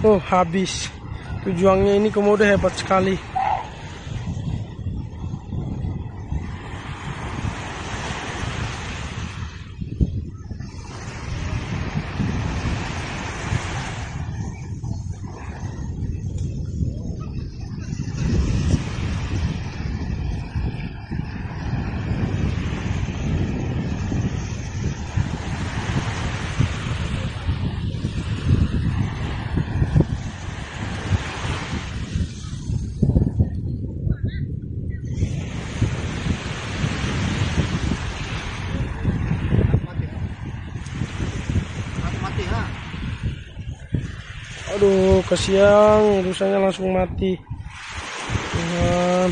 Oh habis. Tujuannya ini komodo hebat sekali Aduh, kesiang, rusanya langsung mati. Tuhan.